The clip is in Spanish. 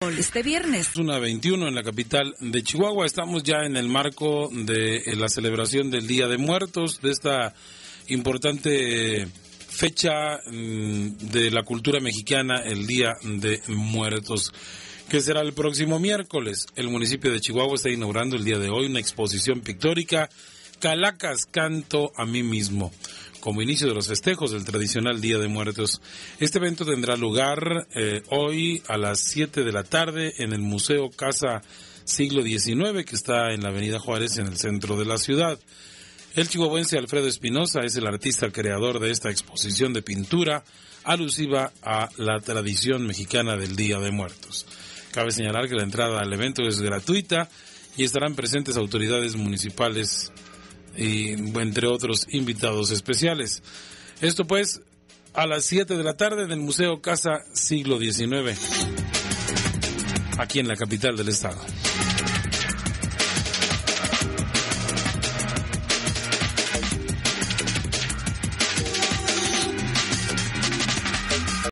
este viernes. Una 21 en la capital de Chihuahua. Estamos ya en el marco de eh, la celebración del Día de Muertos, de esta importante fecha mm, de la cultura mexicana, el Día de Muertos, que será el próximo miércoles. El municipio de Chihuahua está inaugurando el día de hoy una exposición pictórica, Calacas Canto a mí mismo como inicio de los festejos del tradicional Día de Muertos. Este evento tendrá lugar eh, hoy a las 7 de la tarde en el Museo Casa Siglo XIX, que está en la Avenida Juárez, en el centro de la ciudad. El chihuahuense Alfredo Espinosa es el artista creador de esta exposición de pintura alusiva a la tradición mexicana del Día de Muertos. Cabe señalar que la entrada al evento es gratuita y estarán presentes autoridades municipales y entre otros invitados especiales. Esto pues a las 7 de la tarde en el Museo Casa Siglo XIX, aquí en la capital del estado.